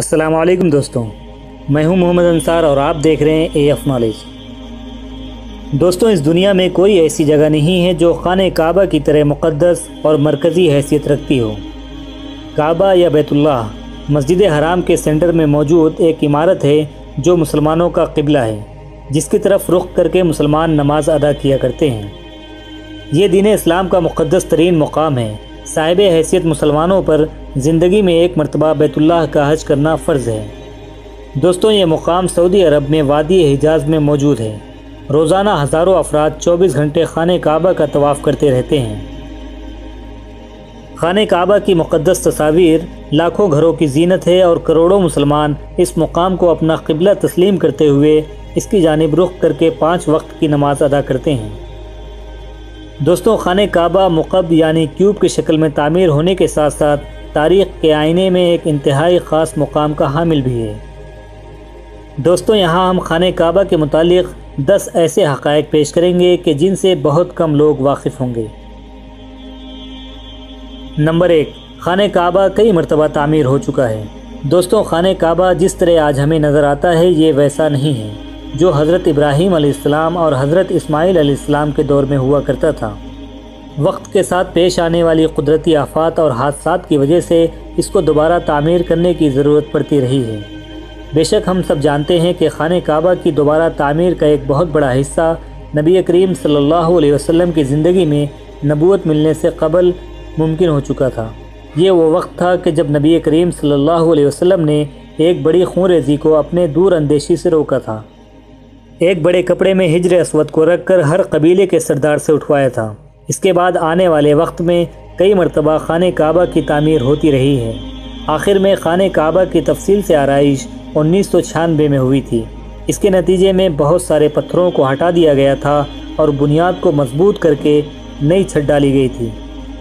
अस्सलाम वालेकुम दोस्तों, मैं हूँ मोहम्मद अंसार और आप देख रहे हैं ए एफ़ नॉलेज दोस्तों, इस दुनिया में कोई ऐसी जगह नहीं है जो खान काबा की तरह मुक़द्दस और मरकज़ी हैसियत रखती हो। काबा या बैतुल्लाह, मस्जिद हराम के सेंटर में मौजूद एक इमारत है जो मुसलमानों का किबला है, जिसकी तरफ़ रुख करके मुसलमान नमाज़ अदा किया करते हैं। ये दीन इस्लाम का मुक़दस तरीन मुकाम है साहिब हैसियत मुसलमानों पर ज़िंदगी में एक मरतबा बैतुल्लाह का हज करना फ़र्ज़ है। दोस्तों, ये मुकाम सऊदी अरब में वादी हिजाज में मौजूद है। रोज़ाना हज़ारों अफराद 24 घंटे खान काबा का तवाफ़ करते रहते हैं। खान काबा की मुक़दस तस्वीर लाखों घरों की जीनत है और करोड़ों मुसलमान इस मुकाम को अपना किबला तस्लीम करते हुए इसकी जानब रुख करके पाँच वक्त की नमाज़ अदा करते हैं। दोस्तों, खान काबा मुकब यानी क्यूब की शक्ल में तामीर होने के साथ साथ तारीख़ के आईने में एक इंतहाई ख़ास मुकाम का हामिल भी है। दोस्तों, यहाँ हम खान काबा के मुतालिक दस ऐसे हक़ पेश करेंगे कि जिनसे बहुत कम लोग वाकिफ़ होंगे। नंबर एक, खान काबा कई मरतबा तामीर हो चुका है। दोस्तों, खान काबा जिस तरह आज हमें नज़र आता है, ये वैसा नहीं है। जो हज़रत इब्राहीम अलैहिस्सलाम और हज़रत इस्माईल के दौर में हुआ करता था। वक्त के साथ पेश आने वाली कुदरती आफात और हादसा की वजह से इसको दोबारा तामीर करने की ज़रूरत पड़ती रही है। बेशक हम सब जानते हैं कि खान काबा की दोबारा तामीर का एक बहुत बड़ा हिस्सा नबी करीम सल्लल्लाहु अलैहि वसल्लम की ज़िंदगी में नबूत मिलने से कबल मुमकिन हो चुका था। ये वो वक्त था कि जब नबी करीम सल्लल्लाहु अलैहि वसल्लम ने एक बड़ी खून रेजी को अपने दूर अंदेशी से रोका था। एक बड़े कपड़े में हिजर असवद को रखकर हर कबीले के सरदार से उठवाया था। इसके बाद आने वाले वक्त में कई मरतबा खान काबा की तमीर होती रही है। आखिर में खान काबा की तफसील से आरइश उन्नीस सौ छियानबे में हुई थी। इसके नतीजे में बहुत सारे पत्थरों को हटा दिया गया था और बुनियाद को मज़बूत करके नई छत डाली गई थी।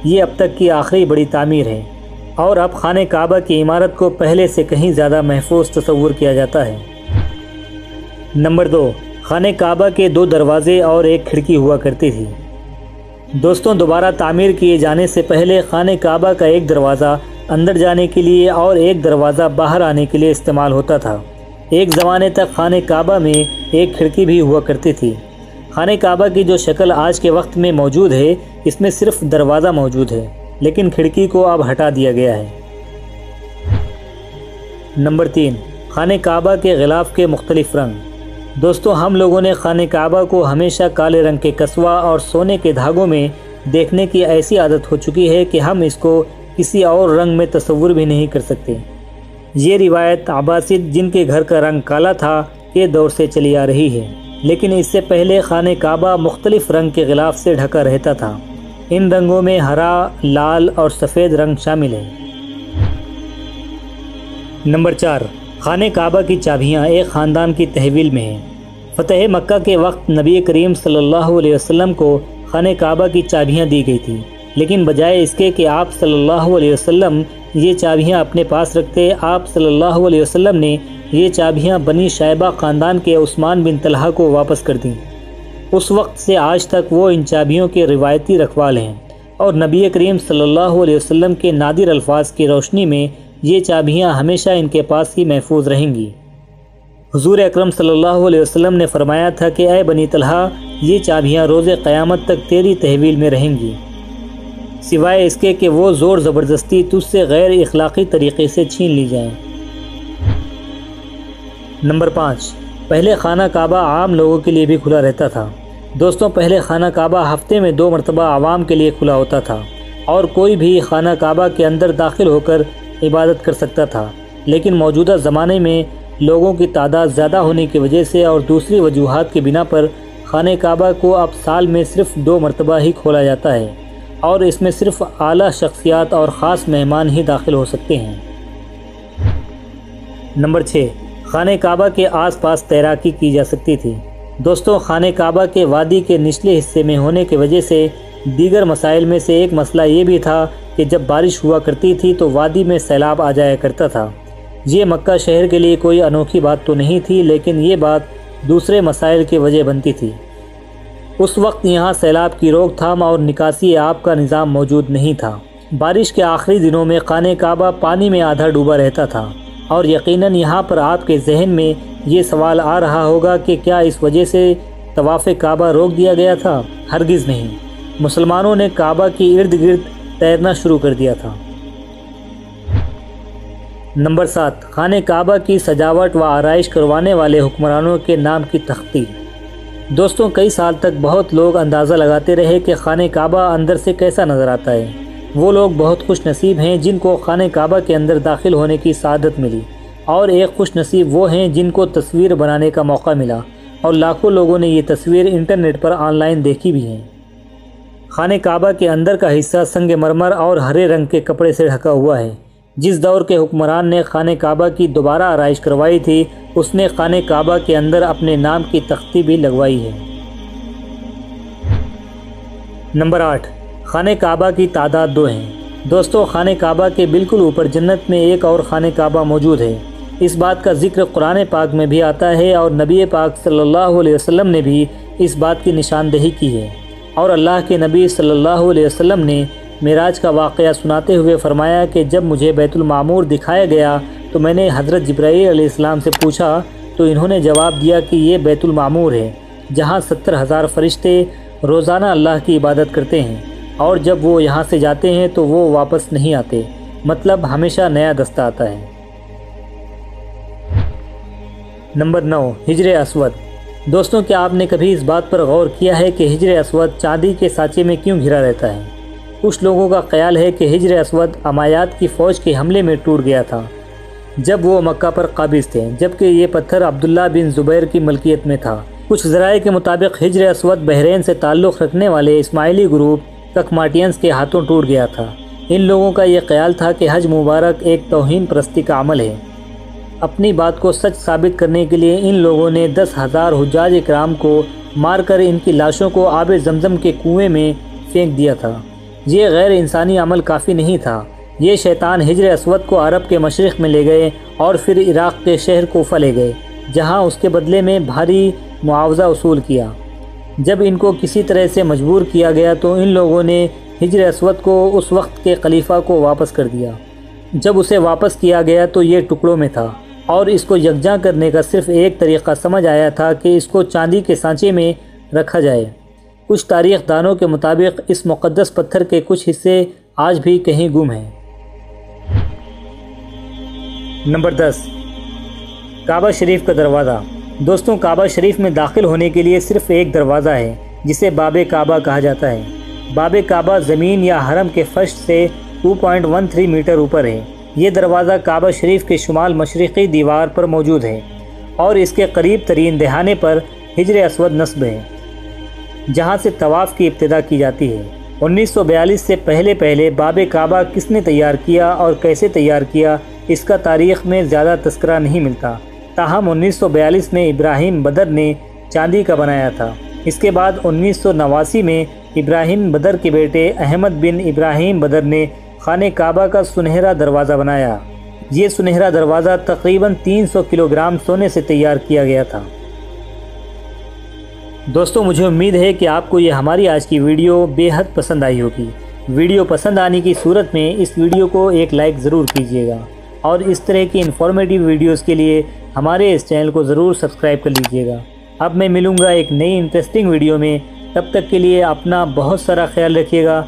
ये अब तक की आखिरी बड़ी तमीर है। और अब खान काबा की इमारत को पहले से कहीं ज़्यादा महफूज तस्वूर किया जाता है। नंबर दो खान काबा के दो दरवाज़े और एक खिड़की हुआ करती थी। दोस्तों, दोबारा तामीर किए जाने से पहले खान काबा का एक दरवाज़ा अंदर जाने के लिए और एक दरवाज़ा बाहर आने के लिए इस्तेमाल होता था। एक ज़माने तक खान काबा में एक खिड़की भी हुआ करती थी। खान काबा की जो शक्ल आज के वक्त में मौजूद है, इसमें सिर्फ़ दरवाज़ा मौजूद है, लेकिन खिड़की को अब हटा दिया गया है। नंबर तीन, खान काबा के गिलाफ के मुख्तलिफ़ रंग। दोस्तों, हम लोगों ने खान काबा को हमेशा काले रंग के कस्बा और सोने के धागों में देखने की ऐसी आदत हो चुकी है कि हम इसको किसी और रंग में तस्वुर भी नहीं कर सकते। ये रिवायत आबासिद, जिनके घर का रंग काला था, के दौर से चली आ रही है। लेकिन इससे पहले खान काबा मुख्तलिफ़ रंग के गिलाफ से ढका रहता था। इन रंगों में हरा, लाल और सफ़ेद रंग शामिल है। नंबर चार खान काबा की चाबियाँ एक ख़ानदान की तहवील में हैं। फ़तेह मक्का के वक्त नबी करीम सल्लल्लाहु अलैहि वसल्लम को खान काबा की चाबियाँ दी गई थी। लेकिन बजाय इसके कि आप सल्लल्लाहु अलैहि वसल्लम ये चाबियाँ अपने पास रखते, आप सल्लल्लाहु अलैहि वसल्लम ने ये चाबियाँ बनी शायबा ख़ानदान के उस्मान बिन तलहा को वापस कर दी। उस वक्त से आज तक वो इन चाबियों के रिवायती रखवाल हैं और नबी करीम सल्लल्लाहु अलैहि वसल्लम के नादिर अल्फाज की रोशनी में ये चाबियाँ हमेशा इनके पास ही महफूज रहेंगी। हजूर अक्रम वसल्लम ने फरमाया था कि अय बनी तलहा, ये चाबियाँ रोज़ क़यामत तक तेरी तहवील में रहेंगी। सिवाय इसके कि वो ज़ोर ज़बरदस्ती तुझसे गैर अखलाक़ी तरीक़े से छीन ली जाएँ। नंबर पाँच, पहले खाना काबा आम लोगों के लिए भी खुला रहता था। दोस्तों, पहले खाना काबा हफ़्ते में दो मरतबा आवाम के लिए खुला होता था। और कोई भी खाना काबा के अंदर दाखिल होकर इबादत कर सकता था। लेकिन मौजूदा ज़माने में लोगों की तादाद ज़्यादा होने की वजह से और दूसरी वजूहत के बिना पर खान काबा को अब साल में सिर्फ़ दो मरतबा ही खोला जाता है और इसमें सिर्फ़ आला शख्सियात और ख़ास मेहमान ही दाखिल हो सकते हैं। नंबर छः खान काबा के आसपास तैराकी की जा सकती थी। दोस्तों, खान काबा के वादी के निचले हिस्से में होने की वजह से दीगर मसाइल में से एक मसला ये भी था कि जब बारिश हुआ करती थी तो वादी में सैलाब आ जाया करता था। ये मक्का शहर के लिए कोई अनोखी बात तो नहीं थी, लेकिन ये बात दूसरे मसाइल की वजह बनती थी। उस वक्त यहाँ सैलाब की रोकथाम और निकासी आब का निज़ाम मौजूद नहीं था। बारिश के आखिरी दिनों में खान काबा पानी में आधा डूबा रहता था, और यकीनन यहाँ पर आपके जहन में ये सवाल आ रहा होगा कि क्या इस वजह से तवाफ़ काबा रोक दिया गया था? हरगिज़ नहीं। मुसलमानों ने काबा के इर्द गिर्द तैरना शुरू कर दिया था। नंबर सात, खाने काबा की सजावट व आरइश करवाने वाले हुक्मरानों के नाम की तख्ती। दोस्तों, कई साल तक बहुत लोग अंदाज़ा लगाते रहे कि खाने काबा अंदर से कैसा नज़र आता है। वो लोग बहुत खुश नसीब हैं जिनको खाने काबा के अंदर दाखिल होने की सादत मिली और एक खुश नसीब वो हैं जिनको तस्वीर बनाने का मौका मिला और लाखों लोगों ने ये तस्वीर इंटरनेट पर ऑनलाइन देखी भी हैं। खाने काबा के अंदर का हिस्सा संग मरमर और हरे रंग के कपड़े से ढका हुआ है। जिस दौर के हुक्मरान ने खाने काबा की दोबारा आरइश करवाई थी, उसने खाने काबा के अंदर अपने नाम की तख्ती भी लगवाई है। नंबर आठ, खाने काबा की तादाद दो हैं। दोस्तों, खाने काबा के बिल्कुल ऊपर जन्नत में एक और खाने काबा मौजूद है। इस बात का ज़िक्र कुरान पाक में भी आता है और नबी पाक सल्लल्लाहु अलैहि वसल्लम ने भी इस बात की निशानदेही की है। और अल्लाह के नबी सल्लल्लाहु अलैहि वसल्लम ने मेराज का वाक़ सुनाते हुए फ़रमाया कि जब मुझे बैतुलमामूर दिखाया गया तो मैंने हज़रत जब्राईसम से पूछा तो इन्होंने जवाब दिया कि ये बैतुलमामूर है, जहाँ सत्तर हज़ार फरिश्ते रोज़ाना अल्लाह की इबादत करते हैं और जब वो यहाँ से जाते हैं तो वो वापस नहीं आते मतलब हमेशा नया दस्ता आता है। नंबर नौ हिजर असवद दोस्तों, क्या आपने कभी इस बात पर गौर किया है कि हिजर असवद चांदी के साँचे में क्यों घिरा रहता है? कुछ लोगों का ख्याल है कि हिजर असवद अमायात की फ़ौज के हमले में टूट गया था, जब वो मक्का पर काबिज थे, जबकि ये पत्थर अब्दुल्ला बिन ज़ुबैर की मलकियत में था। कुछ ज़राए के मुताबिक, हिजर असवद बहरीन से ताल्लुक़ रखने वाले इस्माइली ग्रुप ककमाटियंस के हाथों टूट गया था। इन लोगों का ये ख्याल था कि हज मुबारक एक तोहन परस्ती का अमल है। अपनी बात को सच साबित करने के लिए इन लोगों ने दस हज़ार हजाज इकराम को मारकर इनकी लाशों को आब जमज़म के कुएँ में फेंक दिया था। ये गैर इंसानी अमल काफ़ी नहीं था। ये शैतान हिजर असवद को अरब के मशरक़ में ले गए और फिर इराक़ के शहर कोफा ले गए, जहाँ उसके बदले में भारी मुआवजा वसूल किया। जब इनको किसी तरह से मजबूर किया गया तो इन लोगों ने हिजर असवद को उस वक्त के खलीफा को वापस कर दिया। जब उसे वापस किया गया तो ये टुकड़ों में था। और इसको यकजा करने का सिर्फ़ एक तरीक़ा समझ आया था कि इसको चांदी के सांचे में रखा जाए। कुछ तारीख दानों के मुताबिक इस मुक़दस पत्थर के कुछ हिस्से आज भी कहीं गुम हैं। नंबर दस, काबा शरीफ का दरवाज़ा। दोस्तों, काबा शरीफ में दाखिल होने के लिए सिर्फ़ एक दरवाज़ा है, जिसे बाब काबा कहा जाता है। बाब काबा ज़मीन या हरम के फर्श से 2.13 मीटर ऊपर है। ये दरवाज़ा काबा शरीफ के शुमाल मशरक़ी दीवार पर मौजूद है और इसके करीब तरीन दहाने पर हिजर असवद नस्ब है, जहाँ से तवाफ़ की इब्तदा की जाती है। 1942 से पहले पहले बाब काबा किसने तैयार किया और कैसे तैयार किया, इसका तारीख़ में ज़्यादा तस्करा नहीं मिलता। ताहम 1942 में इब्राहिम बदर ने चांदी का बनाया था। इसके बाद उन्नीस सौ नवासी में इब्राहिम बदर के बेटे अहमद बिन इब्राहिम बदर ने खान काबा का सुनहरा दरवाज़ा बनाया। ये सुनहरा दरवाज़ा तकरीबन 300 किलोग्राम सोने से तैयार किया गया था। दोस्तों, मुझे उम्मीद है कि आपको ये हमारी आज की वीडियो बेहद पसंद आई होगी। वीडियो पसंद आने की सूरत में इस वीडियो को एक लाइक ज़रूर कीजिएगा। और इस तरह की इन्फॉर्मेटिव वीडियोस के लिए हमारे इस चैनल को ज़रूर सब्सक्राइब कर लीजिएगा। अब मैं मिलूँगा एक नई इंटरेस्टिंग वीडियो में। तब तक के लिए अपना बहुत सारा ख्याल रखिएगा।